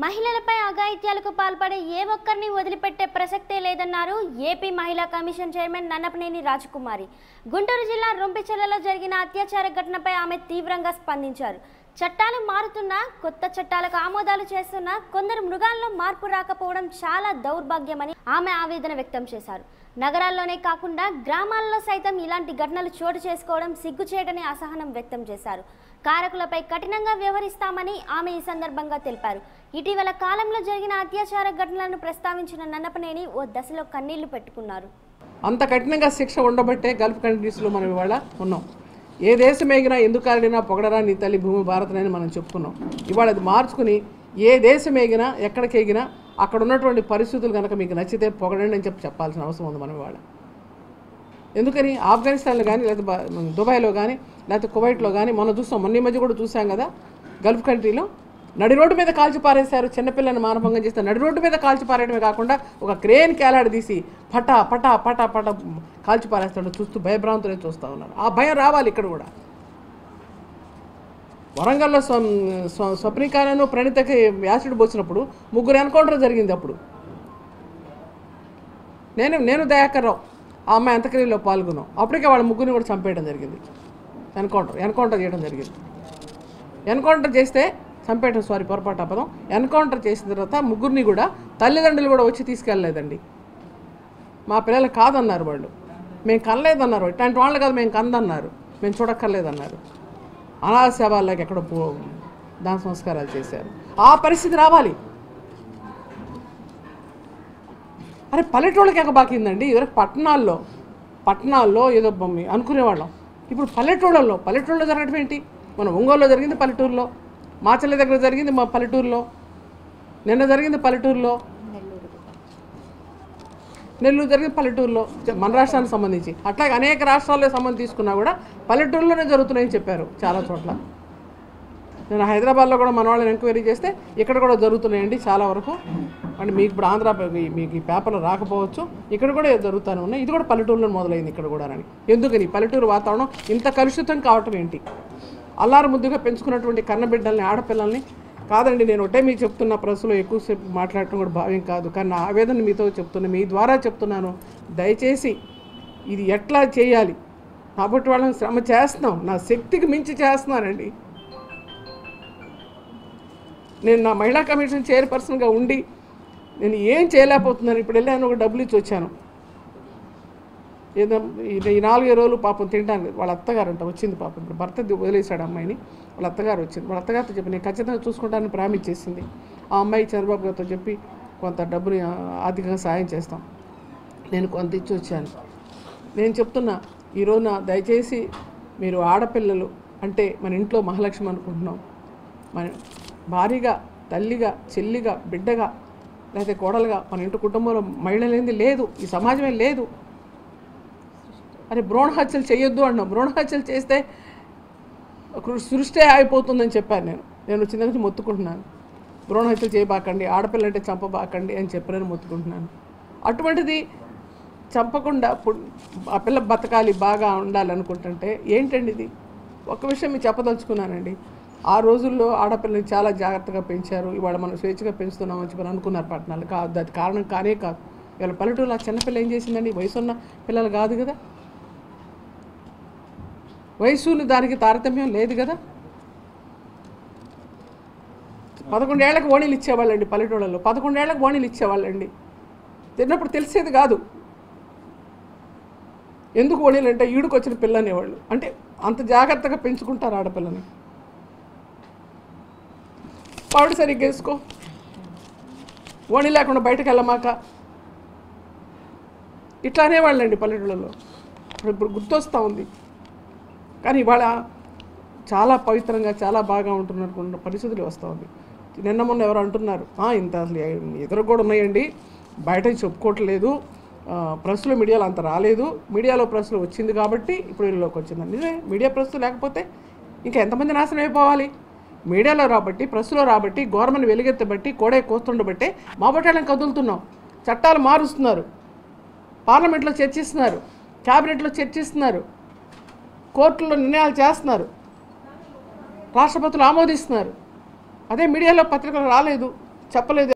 మహిళలపై అఘాయిత్యాలకు పాల్పడే ఏ ఒక్కరిని వదిలిపెట్టే ప్రసక్తే లేదన్నారు ఏపీ మహిళా కమిషన్ చైర్మన్ నన్నపనేని రాజకుమారి. గుంటూరు జిల్లా రొంపిచెర్లలో జరిగిన అత్యాచార ఘటనపై ఆమె తీవ్రంగా స్పందించారు. చట్టాలు మారుతున్నా కొత్త చట్టాలకు ఆమోదాలు చేస్తున్నా కొందరు మృగాల్లో మార్పు రాకపోవడం చాలా దౌర్భాగ్యమని ఆమె ఆవేదన వ్యక్తం చేశారు. నగరాల్లోనే కాకుండా గ్రామాల్లో సైతం ఇలాంటి ఘటనలు చోటు చేసుకోవడం సిగ్గుచేటని అసహనం వ్యక్తం చేశారు. కారకులపై కఠినంగా వ్యవహరిస్తామని ఆమె ఈ సందర్భంగా తెలిపారు. ఇటీవల కాలంలో జరిగిన అత్యాచార ఘటనలను ప్రస్తావించిన నన్నపనేని ఓ దశలో కన్నీళ్ళు పెట్టుకున్నారు. అంత కఠినంగా శిక్ష ఉండబట్టే గల్ఫ్ కంట్రీస్లో మనం ఇవాళ ఉన్నాం. ఏ దేశం ఎగినా ఎందుకు ఆడినా పొగడరా నీ తల్లి భూమి భారతనని మనం చెప్పుకున్నాం. ఇవాళ అది మార్చుకుని ఏ దేశం ఎగినా ఎక్కడికి ఎగినా అక్కడ ఉన్నటువంటి పరిస్థితులు కనుక మీకు నచ్చితే పొగడండి అని చెప్పి చెప్పాల్సిన అవసరం ఉంది మనం ఇవాళ. ఎందుకని ఆఫ్ఘనిస్తాన్లో కానీ లేకపోతే దుబాయ్లో కానీ లేకపోతే కువైట్లో కానీ మొన్న చూస్తాం మొన్న మధ్య కూడా చూసాం కదా గల్ఫ్ కంట్రీలో. నడి రోడ్డు మీద కాల్చి పారేశారు చిన్నపిల్లని మానభంగం చేస్తే నడి రోడ్డు మీద కాల్చి పారేయడమే కాకుండా ఒక క్రేన్ కేలాడదీసి పటా పటా పటా పట కాల్చి పారేస్తాడు చూస్తూ భయభ్రాంతులే చూస్తూ ఉన్నారు. ఆ భయం రావాలి ఇక్కడ కూడా. వరంగల్లో స్వ స్వ- స్వప్నికాలను ప్రణితకి యాసిడ్ పోసినప్పుడు ముగ్గురు ఎన్కౌంటర్ జరిగింది అప్పుడు. నేను నేను దయాకర్ రావు. ఆ అమ్మాయి అంతక్రియలో పాల్గొన్నాం. అప్పటికే వాళ్ళ ముగ్గురిని కూడా చంపేయడం జరిగింది. ఎన్కౌంటర్ ఎన్కౌంటర్ చేయడం జరిగింది. ఎన్కౌంటర్ చేస్తే చంపేయటం సారీ పొరపాటు అపదం ఎన్కౌంటర్ చేసిన తర్వాత ముగ్గురిని కూడా తల్లిదండ్రులు కూడా వచ్చి తీసుకెళ్ళలేదండి. మా పిల్లలు కాదన్నారు వాళ్ళు. మేము కనలేదన్నారు. ఇట్లాంటి వాళ్ళు కాదు మేము కందన్నారు. మేము చూడక్కర్లేదన్నారు. అనాథ శవాల్లోకి ఎక్కడో పో దాన సంస్కారాలు చేశారు. ఆ పరిస్థితి రావాలి. అరే పల్లెటూళ్ళకి ఎగబాకిందండి ఇదివరకు పట్టణాల్లో పట్టణాల్లో ఏదో బొమ్మ అనుకునేవాళ్ళం. ఇప్పుడు పల్లెటూళ్ళల్లో పల్లెటూళ్ళలో జరగడం ఏంటి? మన ఒంగోలులో జరిగింది పల్లెటూరులో మాచల్ల దగ్గర జరిగింది మా పల్లెటూరులో నిన్న జరిగింది పల్లెటూరులో నెల్లూరు జరిగింది పల్లెటూరులో మన రాష్ట్రానికి సంబంధించి. అట్లాగే అనేక రాష్ట్రాల్లో సంబంధం తీసుకున్నా కూడా పల్లెటూరులోనే జరుగుతున్నాయని చెప్పారు చాలా చోట్ల. నేను హైదరాబాద్లో కూడా మన వాళ్ళని ఎంక్వైరీ చేస్తే ఇక్కడ కూడా జరుగుతున్నాయండి చాలా వరకు. అంటే మీకు ఇప్పుడు ఆంధ్ర మీకు ఈ పేపర్లు రాకపోవచ్చు. ఇక్కడ కూడా జరుగుతూనే ఉన్నాయి. ఇది కూడా పల్లెటూరులో మొదలైంది ఇక్కడ కూడా అని. ఎందుకని పల్లెటూరు వాతావరణం ఇంత కలుషితం కావటం ఏంటి? అల్లారు ముద్దుగా పెంచుకున్నటువంటి కన్నబిడ్డల్ని ఆడపిల్లల్ని కాదండి నేను ఒకటే మీకు చెప్తున్న ప్రశ్నలో ఎక్కువసేపు మాట్లాడటం కూడా భావ్యం కాదు. కానీ నా ఆవేదన మీతో చెప్తున్నా మీ ద్వారా చెప్తున్నాను. దయచేసి ఇది ఎట్లా చేయాలి? కాబట్టి వాళ్ళని శ్రమ చేస్తున్నాం. నా శక్తికి మించి చేస్తున్నానండి. నేను నా మహిళా కమిషన్ చైర్పర్సన్గా ఉండి నేను ఏం చేయలేకపోతున్నాను ఇప్పుడు వెళ్ళాను ఒక డబ్బులు ఇచ్చి వచ్చాను. ఏదో ఇది ఈ నాలుగే రోజులు పాపం తినడానికి వాళ్ళ అత్తగారు అంట వచ్చింది పాపం. ఇప్పుడు భర్త వదిలేశాడు అమ్మాయిని. వాళ్ళ అత్తగారు వచ్చింది. వాళ్ళ అత్తగారితో చెప్పి నేను ఖచ్చితంగా చూసుకుంటానని ప్రామిస్ చేసింది. ఆ అమ్మాయి చంద్రబాబు గారితో చెప్పి కొంత డబ్బుని ఆర్థికంగా సాయం చేస్తాం. నేను కొంత ఇచ్చి వచ్చాను. నేను చెప్తున్నా ఈ రోజున దయచేసి మీరు ఆడపిల్లలు అంటే మన ఇంట్లో మహాలక్ష్మి అనుకుంటున్నాం. మన భారీగా తల్లిగా చెల్లిగా బిడ్డగా లేకపోతే కోడలుగా మన ఇంటి కుటుంబంలో మహిళలేంది లేదు ఈ సమాజమే లేదు. అరే భ్రూణ హత్యలు చేయొద్దు అన్నాం భ్రూణ హత్యలు చేస్తే సృష్టి అయిపోతుందని చెప్పాను నేను. నేను చిన్న నుంచి మొత్తుకుంటున్నాను. భ్రూణ హత్యలు చేయబాకండి ఆడపిల్ల అంటే చంపబాకండి అని చెప్పినని మొత్తుకుంటున్నాను. అటువంటిది చంపకుండా ఆ పిల్ల బతకాలి బాగా ఉండాలనుకుంటుంటే ఏంటండి ఇది? ఒక విషయం మీకు చెప్పదలుచుకున్నానండి. ఆ రోజుల్లో ఆడపిల్లని చాలా జాగ్రత్తగా పెంచారు. ఇవాళ మనం స్వేచ్ఛగా పెంచుతున్నామని చెప్పి అనుకున్నారు పట్టణాలు. కాదు అది కారణం కానే కాదు. ఇవాళ పల్లెటూరులో ఆ చిన్నపిల్ల ఏం చేసిందండి? వయసున్న పిల్లలు కాదు కదా? వయసుని దానికి తారతమ్యం లేదు కదా? పదకొండేళ్ళకు ఓణీలు ఇచ్చేవాళ్ళండి పల్లెటూళ్ళలో. పదకొండేళ్ళకు ఓణీలు ఇచ్చేవాళ్ళండి. తిన్నప్పుడు తెలిసేది కాదు. ఎందుకు ఓణీలు అంటే ఈడుకు వచ్చిన పిల్ల అనేవాళ్ళు. అంటే అంత జాగ్రత్తగా పెంచుకుంటారు ఆడపిల్లని. పాడు సరిగ్గా వేసుకో. ఓణి లేకుండా బయటకు వెళ్ళమాక. ఇట్లానే వాళ్ళండి పల్లెటూళ్ళలో. ఇప్పుడు ఇప్పుడు గుర్తొస్తూ ఉంది. కానీ ఇవాళ చాలా పవిత్రంగా చాలా బాగా ఉంటున్నటువంటి పరిస్థితులు వస్తూ ఉంది. నిన్న మొన్న ఎవరు అంటున్నారు ఇంత అసలు ఎదురు కూడా ఉన్నాయండి. బయట చెప్పుకోవట్లేదు. ప్రెస్లో మీడియాలో అంత రాలేదు. మీడియాలో ప్రెస్లో వచ్చింది కాబట్టి ఇప్పుడు వీళ్ళలోకి వచ్చింది. నిజమే మీడియా ప్రెస్ లేకపోతే ఇంకా ఎంతమంది నాశనం అయిపోవాలి? మీడియాలో రాబట్టి ప్రెస్లో రాబట్టి గవర్నమెంట్ వెలుగెత్తబట్టి కోడే కోస్తుండబట్టే మా బట్టాలను కదులుతున్నాం. చట్టాలు మారుస్తున్నారు. పార్లమెంట్లో చర్చిస్తున్నారు. క్యాబినెట్లో చర్చిస్తున్నారు. కోర్టులో నిర్ణయాలు చేస్తున్నారు. రాష్ట్రపతులు ఆమోదిస్తున్నారు. అదే మీడియాలో పత్రికలు రాలేదు చెప్పలేదు.